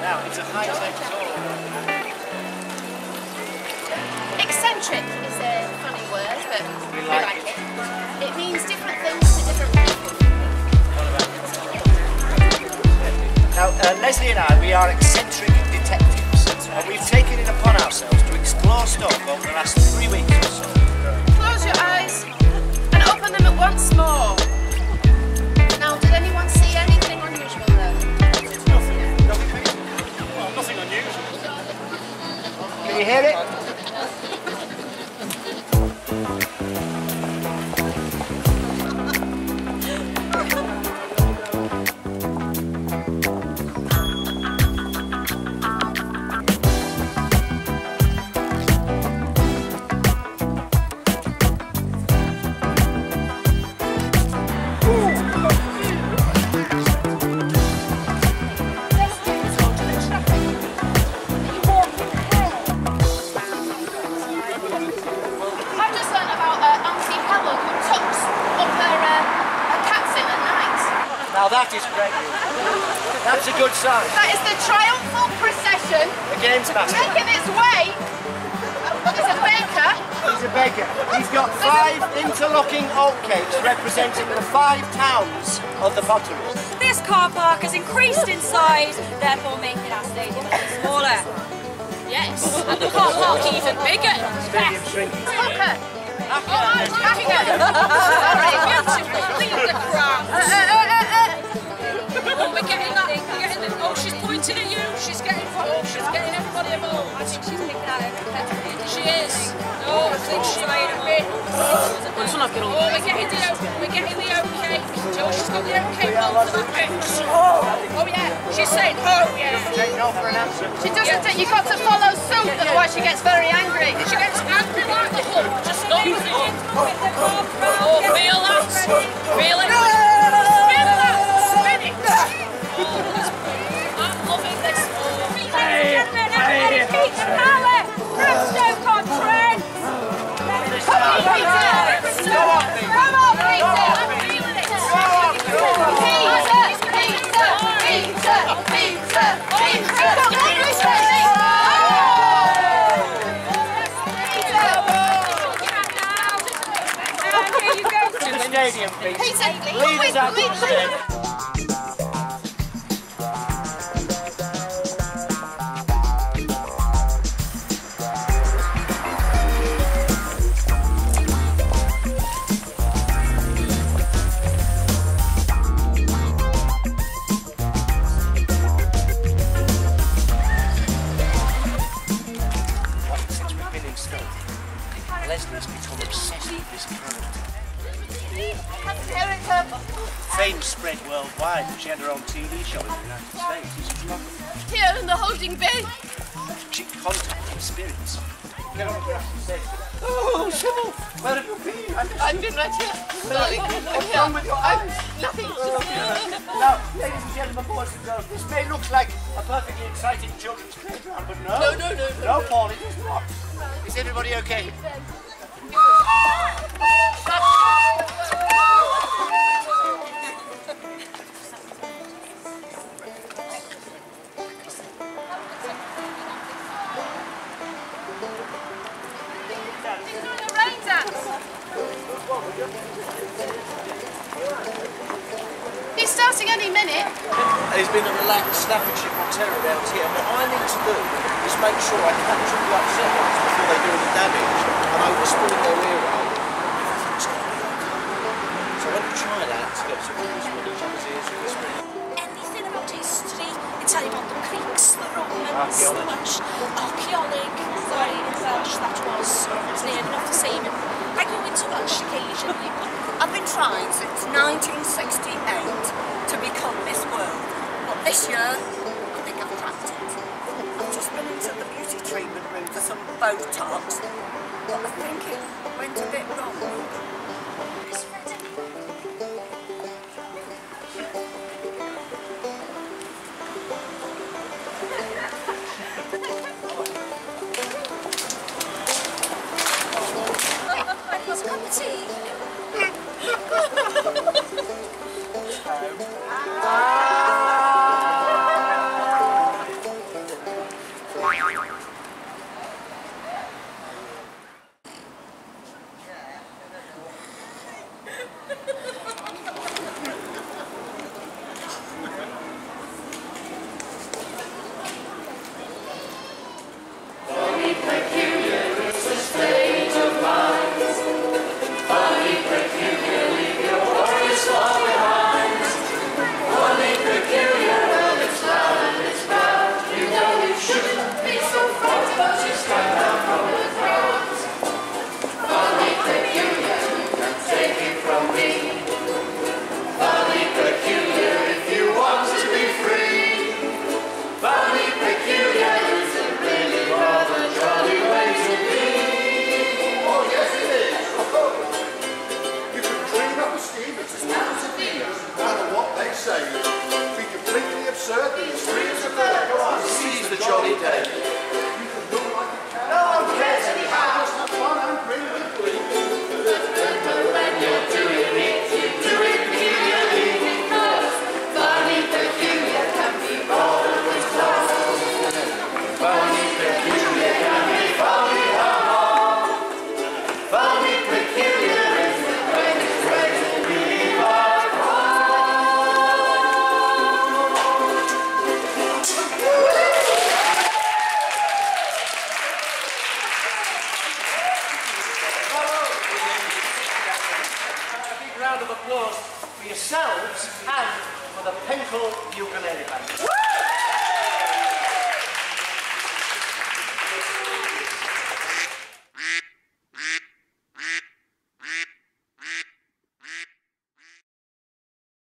Now, it's a high-tech tour. Eccentric is a funny word, but We like like it. it. It means different things to different people. Now, uh, Leslie and I, we are eccentric detectives, and we've taken it upon ourselves to explore Stoke over the last three weeks or so. Close your eyes and open them at once more. Now that is great. That's a good sign. That is the triumphal procession The game's master. making its way. There's a baker. He's a baker. He's got five interlocking oat cakes representing the five towns of the pottery. This car park has increased in size, therefore making our stadium a bit smaller. Yes. And the car park even bigger. Stadium shrinking. Hooker. Oh, I'm hacking it. Sorry, Sorry. beautiful. Leave the crowd. We're getting that. We're getting the, oh, she's pointing at you. She's getting. Oh, she's getting everybody involved. I think she's picking out her She is. Oh, I think she made a bit. Oh, we're getting the oat. We're getting the oat cake. Oh, she's got the oat cake on for that bit. Oh, yeah. She's saying, oh, yeah. Take no for an answer. She doesn't. think You've got to follow suit, otherwise she gets very angry. She gets angry like the Hulk. Just stop. Oh, feel that. Stadium, please. Peter, Lead us out to lead, the stadium. Since we've been in Stoke, Leslie's become obsessed with this character. Fame spread worldwide. She had her own TV show in the United States. It's phenomenal. Here in the holding bay. She contacted spirits. Get on the grass and say, Oh, Sybil, where have you been? I just I've been right here. Darling, What's wrong with your eyes? nothing. Now, ladies and gentlemen, boys and girls, this may look like a perfectly exciting children's playground, but no. No, no, no, No, Paul, it is not. Is everybody okay? Starting any minute. There's been a relaxed Staffordshire Terrier around here. What I need to do is make sure I capture the upset ones before they do any damage and their ear roll. Everything's going to be okay. So when you try that to get some whisper in each other's ears and whisper anything about history. Tell you about the Greeks, the Romans, the Welsh. Archaeology. Sorry, in Welsh that was. Botox, but I think it went a bit wrong.